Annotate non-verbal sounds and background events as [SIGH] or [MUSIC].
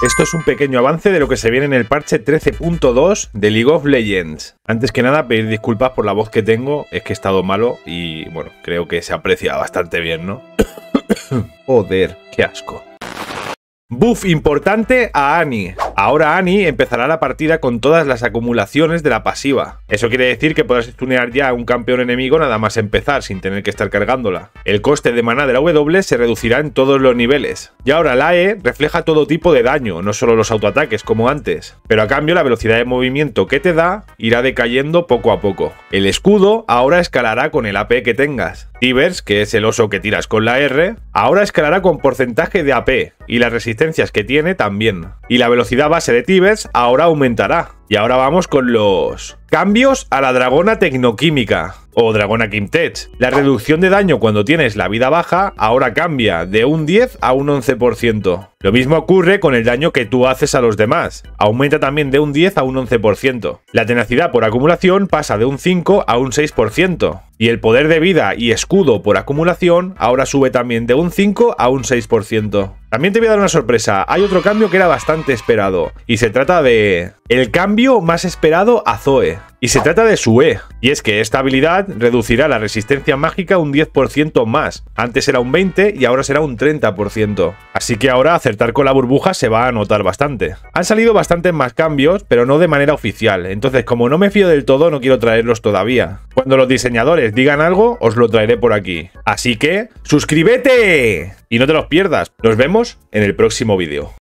Esto es un pequeño avance de lo que se viene en el parche 13.2 de League of Legends. Antes que nada, pedir disculpas por la voz que tengo, es que he estado malo y bueno, creo que se aprecia bastante bien, ¿no? [COUGHS] Joder, qué asco. Buff importante a Annie. Ahora Annie empezará la partida con todas las acumulaciones de la pasiva. Eso quiere decir que podrás stunear ya a un campeón enemigo nada más empezar, sin tener que estar cargándola. El coste de maná de la W se reducirá en todos los niveles. Y ahora la E refleja todo tipo de daño, no solo los autoataques como antes. Pero a cambio la velocidad de movimiento que te da irá decayendo poco a poco. El escudo ahora escalará con el AP que tengas. Tibers, que es el oso que tiras con la R, ahora escalará con porcentaje de AP y las resistencias que tiene también. Y la velocidad base de Tibers ahora aumentará. Y ahora vamos con los cambios a la dragona tecnoquímica o dragona Kimtech. La reducción de daño cuando tienes la vida baja ahora cambia de un 10 a un 11%. Lo mismo ocurre con el daño que tú haces a los demás. Aumenta también de un 10 a un 11%. La tenacidad por acumulación pasa de un 5 a un 6%. Y el poder de vida y escudo por acumulación ahora sube también de un 5 a un 6%. También te voy a dar una sorpresa, hay otro cambio que era bastante esperado, y se trata de el cambio más esperado a Zoe. Y se trata de su E, y es que esta habilidad reducirá la resistencia mágica un 10% más. Antes era un 20 y ahora será un 30%. Así que ahora acertar con la burbuja se va a notar bastante. Han salido bastantes más cambios, pero no de manera oficial, entonces como no me fío del todo no quiero traerlos todavía. Cuando los diseñadores digan algo, os lo traeré por aquí. Así que, ¡suscríbete! Y no te los pierdas. Nos vemos en el próximo vídeo.